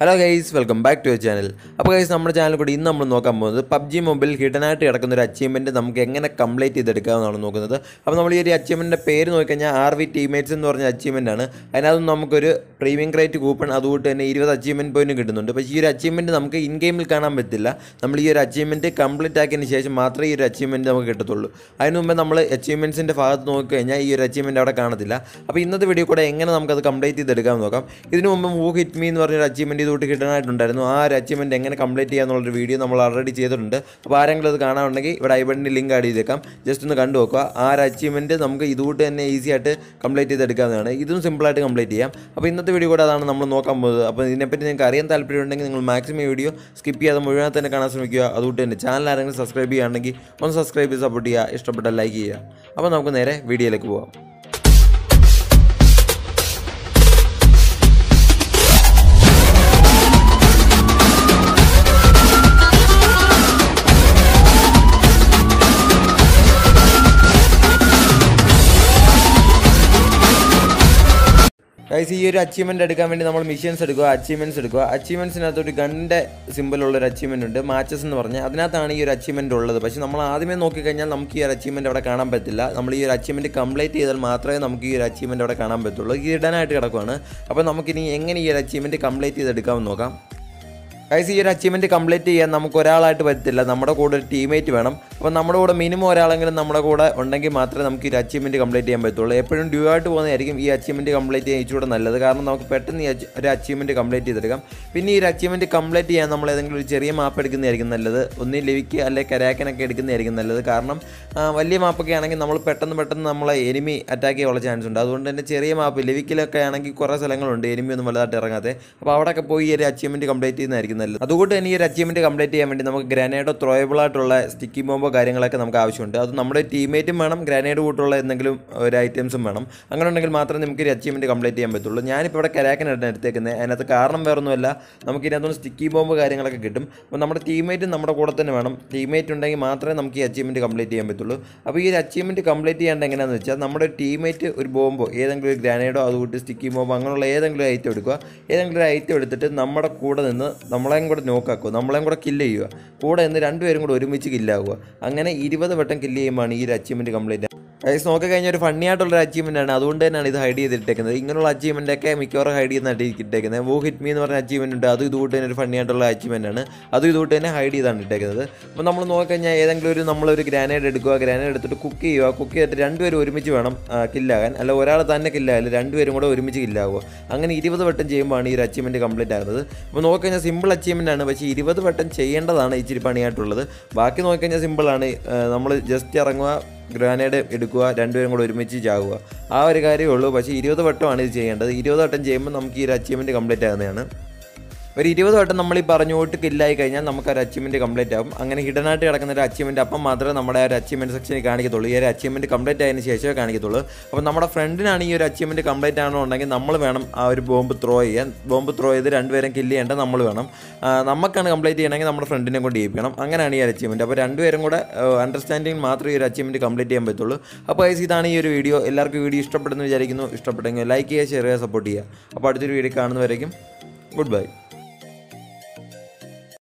Hello guys welcome back to your channel അപ്പോൾ guys നമ്മുടെ channel കൂടി ഇന്ന് നമ്മൾ നോക്കാൻ പോകുന്നത് പബ്ജി മൊബൈൽ ഹിഡനായിട്ട് കിടക്കുന്ന ഒരു അച്ചീവ്മെന്റ് നമുക്ക് എങ്ങനെ കംപ്ലീറ്റ് ചെയ്തെടുക്കാമെന്നാണ് നോക്കുന്നത്. അപ്പോൾ നമ്മൾ ഈ ഒരു അച്ചീവ്മെന്റിന്റെ പേര് നോക്കിക്കഴിഞ്ഞാൽ ആർ വി ടീമേറ്റ്സ് എന്ന് പറഞ്ഞ അച്ചീവ്മെന്റ് ആണ്. അതിനകത്ത് നമുക്കൊരു പ്രീമിയം ക്രൈറ്റ് കൂപ്പൺ അതുകൊണ്ട് തന്നെ ഇരുപത് അച്ചീവ്മെന്റ് പോയിന്റ് കിട്ടുന്നുണ്ട്. പക്ഷേ ഈ ഒരു അച്ചീവ്മെന്റ് നമുക്ക് ഇൻ ഗെയിമിൽ കാണാൻ പറ്റില്ല. നമ്മൾ ഈ ഒരു അച്ചീവ്മെന്റ് കംപ്ലീറ്റ് ആക്കിയതിന് ശേഷം മാത്രമേ ഈ ഒരു അച്ചീവ്മെന്റ് നമുക്ക് കിട്ടത്തുള്ളൂ. അതിന് മുമ്പ് നമ്മൾ അച്ചീവ്മെന്റ്സിന്റെ ഭാഗത്ത് നോക്കിക്കഴിഞ്ഞാൽ ഈ ഒരു അച്ചീവ്മെന്റ് അവിടെ കാണത്തില്ല. അപ്പോൾ ഇന്നത്തെ വീഡിയോ കൂടെ എങ്ങനെ നമുക്കത് കംപ്ലീറ്റ് ചെയ്തെടുക്കാമെന്ന് നോക്കാം. ഇതിനു മുമ്പ് വൂ ഹിറ്റ് മീ എന്ന് പറഞ്ഞൊരു അച്ചീവ്മെന്റ് ഇതുകൊണ്ട് കിട്ടാനായിട്ടുണ്ടായിരുന്നു ആ ഒരു അച്ചീവ്മെന്റ് എങ്ങനെ കംപ്ലീറ്റ് ചെയ്യാന്നുള്ളൊരു വീഡിയോ നമ്മൾ ഓൾറെഡി ചെയ്തിട്ടുണ്ട്. അപ്പോൾ ആരെങ്കിലും അത് കാണാനുണ്ടെങ്കിൽ ഇവിടെ ഐ ബട്ടണിൽ ലിങ്ക് ആഡ് ചെയ്തേക്കാം. ജസ്റ്റ് ഒന്ന് കണ്ടു നോക്കുക. ആ ഒരു അച്ചീവ്മെന്റ് നമുക്ക് ഇതുകൊണ്ട് തന്നെ ഈസി ആയിട്ട് കംപ്ലീറ്റ് ചെയ്തെടുക്കാവുന്നതാണ്. ഇതും സിമ്പിളായിട്ട് കംപ്ലീറ്റ് ചെയ്യാം. അപ്പോൾ ഇന്നത്തെ വീഡിയോ കൂടെ അതാണ് നമ്മൾ നോക്കാൻ പോകുന്നത്. അപ്പോൾ ഇതിനെപ്പറ്റി നിങ്ങൾക്ക് അറിയാൻ താല്പര്യമുണ്ടെങ്കിൽ നിങ്ങൾ മാക്സിമം വീഡിയോ സ്കിപ്പ് ചെയ്യാതെ മുഴുവൻ തന്നെ കാണാൻ ശ്രമിക്കുക. അതുകൊണ്ട് തന്നെ ചാനൽ ആരെങ്കിലും സബ്സ്ക്രൈബ് ചെയ്യുകയാണെങ്കിൽ ഒന്ന് സബ്സ്ക്രൈബ് ചെയ്ത് സപ്പോർട്ട് ചെയ്യുക. ഇഷ്ടപ്പെട്ട ലൈക്ക് ചെയ്യുക. അപ്പോൾ നമുക്ക് നേരെ വീഡിയോയിലേക്ക് പോകാം ഗൈസ് ഈ ഒരു അച്ചീവ്മെന്റ് എടുക്കാൻ വേണ്ടി നമ്മൾ മിഷൻസ് എടുക്കുക അച്ചീവ്മെന്റ്സ് എടുക്കുക. അച്ചീവ്മെന്റ്സിനകത്ത് ഒരു ഗണ്ണിന്റെ സിമ്പിളുള്ള ഒരു അച്ചീവ്മെന്റ് ഉണ്ട് മാച്ചസ് എന്ന് പറഞ്ഞാൽ അതിനകത്താണ് ഈ ഒരു അച്ചീവ്മെന്റ് ഉള്ളത്. പക്ഷേ നമ്മൾ ആദ്യമേ നോക്കിക്കഴിഞ്ഞാൽ നമുക്ക് ഈ ഒരു അച്ചീവ്മെന്റ് അവിടെ കാണാൻ പറ്റില്ല. നമ്മൾ ഈ ഒരു അച്ചീവ്മെന്റ് കംപ്ലീറ്റ് ചെയ്താൽ മാത്രമേ നമുക്ക് ഈ ഒരു അച്ചീവ്മെന്റ് അവിടെ കാണാൻ പറ്റുള്ളൂ. ഈ ഇടാനായിട്ട് കിടക്കുവാണ്. അപ്പോൾ നമുക്കിനി എങ്ങനെ ഈ ഒരു അച്ചീവ്മെന്റ് കംപ്ലീറ്റ് ചെയ്തെടുക്കാമെന്ന് നോക്കാം. ഗൈസ് ഈ ഒരു അച്ചീവ്മെന്റ് കംപ്ലീറ്റ് ചെയ്യാൻ നമുക്ക് ഒരാളായിട്ട് പറ്റത്തില്ല നമ്മുടെ കൂടെ ഒരു ടീമേറ്റ് വേണം. അപ്പോൾ നമ്മുടെ കൂടെ മിനിമം ഒരാളെങ്കിലും നമ്മുടെ കൂടെ ഉണ്ടെങ്കിൽ മാത്രമേ നമുക്ക് ഈ അച്ചീവ്മെന്റ് കംപ്ലീറ്റ് ചെയ്യാൻ പറ്റുള്ളൂ. എപ്പോഴും ഡ്യൂ ആയിട്ട് പോകുന്നതായിരിക്കും ഈ അച്ചീവ്മെന്റ് കംപ്ലീറ്റ് ചെയ്യാൻ ഇച്ചിലൂടെ നല്ലത്. കാരണം നമുക്ക് പെട്ടെന്ന് ഈ ഒരു അച്ചീവ്മെന്റ് കംപ്ലീറ്റ് ചെയ്തെടുക്കാം. പിന്നെ ഈ ഒരു അച്ചീവ്മെന്റ് കംപ്ലീറ്റ് ചെയ്യാൻ നമ്മൾ ഏതെങ്കിലും ഒരു ചെറിയ മാപ്പ് എടുക്കുന്നതായിരിക്കും നല്ലത്. ഒന്നീ ലിവിക്ക് അല്ലെങ്കിൽ കരാക്കനൊക്കെ എടുക്കുന്നതായിരിക്കും നല്ലത്. കാരണം വലിയ മാപ്പൊക്കെ ആണെങ്കിൽ നമ്മൾ പെട്ടെന്ന് പെട്ടെന്ന് നമ്മളെ എനിമി അറ്റാക്ക് ചെയ്യാനുള്ള ചാൻസ് ഉണ്ട്. അതുകൊണ്ട് തന്നെ ചെറിയ മാപ്പ് ലിവിക്കിലൊക്കെ ആണെങ്കിൽ കുറേ സ്ഥലങ്ങളുണ്ട്. എനിമി ഒന്നും വലുതായിട്ട് ഇറങ്ങാതെ. അപ്പോൾ അവിടെയൊക്കെ പോയി ഈ ഒരു അച്ചീവ്മെന്റ് കംപ്ലീറ്റ് ചെയ്യുന്നതായിരിക്കും നല്ലത്. അതുകൊണ്ട് തന്നെ ഈ ഒരു അച്ചീവ്മെന്റ് കംപ്ലീറ്റ് ചെയ്യാൻ വേണ്ടി നമുക്ക് ഗ്രാനേഡോ ത്രോയബിൾ ആയിട്ടുള്ള സ്റ്റിക്കി ബോംബോ കാര്യങ്ങളൊക്കെ നമുക്ക് ആവശ്യമുണ്ട്. അത് നമ്മുടെ ടീമേറ്റും വേണം. ഗ്രാനേഡ് കൂട്ടുള്ള എന്തെങ്കിലും ഒരു ഐറ്റംസും വേണം. അങ്ങനെ ഉണ്ടെങ്കിൽ മാത്രമേ നമുക്ക് ഒരു അച്ചീവ്മെന്റ് കംപ്ലീറ്റ് ചെയ്യാൻ പറ്റുള്ളൂ. ഞാനിപ്പോൾ ഇവിടെ കരാക്കനായിട്ട് എടുത്തേക്കുന്നത് അതിനകത്ത് കാരണം വേറൊന്നുമല്ല. നമുക്ക് ഇതിനകത്തുനിന്ന് സ്റ്റിക്കി ബോംബ് കാര്യങ്ങളൊക്കെ കിട്ടും. അപ്പോൾ നമ്മുടെ ടീമേറ്റും നമ്മുടെ കൂടെ തന്നെ വേണം. ടീമേറ്റ് ഉണ്ടെങ്കിൽ മാത്രമേ നമുക്ക് ഈ അച്ചീവ്മെന്റ് കംപ്ലീറ്റ് ചെയ്യാൻ പറ്റുള്ളൂ. അപ്പോൾ ഈ ഒരു അച്ചീവ്മെന്റ് കംപ്ലീറ്റ് ചെയ്യേണ്ട എങ്ങനെയാണെന്ന് വെച്ചാൽ നമ്മുടെ ടീമേറ്റ് ഒരു ബോംബോ ഏതെങ്കിലും ഒരു ഗ്രാനേഡോ അതുകൂട്ട് സ്റ്റിക്കി ബോംബോ അങ്ങനെയുള്ള ഏതെങ്കിലും ഒരു ഐറ്റം എടുക്കുക. ഏതെങ്കിലും ഒരു ഐറ്റം എടുത്തിട്ട് നമ്മുടെ കൂടെ നിന്ന് നമ്മളെയും കൂടെ നോക്കാക്കുക നമ്മളെയും കൂടെ കില്ല് ചെയ്യുക. കൂടെ നിന്ന് രണ്ടുപേരും കൂടെ ഒരുമിച്ച് കില്ലാവുക അങ്ങനെ ഇരുപത് വട്ടം കില്ല് ചെയ്യുമ്പോഴാണ് ഈ ഒരു അച്ചീവ്മെന്റ് കംപ്ലീറ്റ് ഗൈസ് നോക്കി കഴിഞ്ഞാൽ ഒരു ഫണ്ണി ആയിട്ടുള്ള ഒരു അച്ചീവ്മെന്റ് ആണ്. അതുകൊണ്ട് തന്നെയാണ് ഇത് ഹൈഡ് ചെയ്തിട്ടേക്കുന്നത്. ഇങ്ങനെയുള്ള അച്ചീവ്മെന്റ് ഒക്കെ മിക്കവാറും ഹൈഡ് ചെയ്യുന്നതായിട്ട് ഇട്ടേക്കുന്നത് വോ ഹിറ്റ് മീ എന്ന് പറഞ്ഞ അച്ചീവ്മെന്റ് ഉണ്ട്. അത് ഇതുകൊണ്ട് തന്നെ ഒരു ഫണ്ണി ആയിട്ടുള്ള അച്ചീവ്മെന്റ് ആണ്. അത് ഇതുകൊണ്ട് തന്നെ ഹൈഡ് ചെയ്താണ് ഇട്ടേക്കുന്നത് അപ്പോൾ നമ്മൾ നോക്കിക്കഴിഞ്ഞാൽ ഏതെങ്കിലും ഒരു നമ്മളൊരു ഗ്രാനേഡ് എടുക്കുക. ഗ്രാനേഡ് എടുത്തിട്ട് കുക്ക് ചെയ്യുക. കുക്ക് ചെയ്തിട്ട് രണ്ടുപേരും ഒരുമിച്ച് വേണം കില്ലാകാൻ അല്ല ഒരാൾ തന്നെ കില്ലാകില്ല രണ്ടുപേരും കൂടെ ഒരുമിച്ച് കില്ലാകുക അങ്ങനെ ഇരുപത് വട്ടം ചെയ്യുമ്പോഴാണ് ഈ ഒരു അച്ചീവ്മെന്റ് കംപ്ലീറ്റ് ആകുന്നത്. അപ്പോൾ നോക്കിക്കഴിഞ്ഞാൽ സിമ്പിൾ അച്ചീവ്മെന്റ് ആണ്. പക്ഷേ ഇരുപത് വട്ടം ചെയ്യേണ്ടതാണ് ഇച്ചിരി പണിയായിട്ടുള്ളത്. ബാക്കി നോക്കിക്കഴിഞ്ഞാൽ സിമ്പിളാണ് നമ്മൾ ജസ്റ്റ് ഇറങ്ങുക ഗ്രാനേഡ് എടുക്കുക രണ്ടുപേരും കൂടെ ഒരുമിച്ച് ചാവുക. ആ ഒരു കാര്യമേ ഉള്ളൂ. പക്ഷേ ഇരുപത് വട്ടമാണ് ഇത് ചെയ്യേണ്ടത്. ഇരുപത് വട്ടം ചെയ്യുമ്പോൾ നമുക്ക് ഈ ഒരു അച്ചീവ്മെന്റ് കംപ്ലീറ്റ് ആകുന്നതാണ്. ഒരു ഇരുപത് വട്ടം നമ്മൾ ഈ പറഞ്ഞോട്ട് കില്ലായി കഴിഞ്ഞാൽ നമുക്ക് ഒരു അച്ചീവ്മെന്റ് കംപ്ലീറ്റ് ആകും അങ്ങനെ ഹിഡനായിട്ട് കിടക്കുന്ന ഒരു അച്ചീവ്മെന്റ് അപ്പം മാത്രമേ നമ്മുടെ ഒരു അച്ചീവ്മെന്റ് സെക്ഷനിൽ കാണിക്കത്തുള്ളൂ. ഈ ഒരു അച്ചീവ്മെന്റ് കംപ്ലീറ്റ് ആയതിനു ശേഷമേ കാണിക്കത്തുള്ളൂ. അപ്പോൾ നമ്മുടെ ഫ്രണ്ടിനാണ് ഈ ഒരു അച്ചീവ്മെന്റ് കംപ്ലീറ്റ് ആണെന്നുണ്ടെങ്കിൽ നമ്മൾ വേണം ആ ഒരു ബോംബ് ത്രോ ചെയ്യാൻ. ബോംബ് ത്രോ ചെയ്ത് രണ്ടുപേരും കില്ല് ചെയ്യേണ്ടത് നമ്മൾ വേണം. നമുക്കാണ് കംപ്ലീറ്റ് ചെയ്യണമെങ്കിൽ നമ്മുടെ ഫ്രണ്ടിനെ കൊണ്ട് ചെയ്യിക്കണം അങ്ങനെയാണ് ഈ ഒരു അച്ചീവ്മെന്റ് അപ്പോൾ രണ്ടുപേരും കൂടെ അണ്ടർസ്റ്റാൻഡിങ് മാത്രമേ ഈ ഒരു അച്ചീവ്മെന്റ് കംപ്ലീറ്റ് ചെയ്യാൻ പറ്റുള്ളൂ. അപ്പോൾ ഐസ് ഇതാണ് ഈ ഒരു വീഡിയോ എല്ലാവർക്കും വീഡിയോ ഇഷ്ടപ്പെടുന്നു വിചാരിക്കുന്നു. ഇഷ്ടപ്പെട്ടെങ്കിൽ ലൈക്ക് ചെയ്യുക ഷെയർ ചെയ്യുക സപ്പോർട്ട് ചെയ്യുക. അപ്പോൾ അടുത്തൊരു വീഡിയോ കാണുന്നവരേക്കും ഗുഡ് ബൈ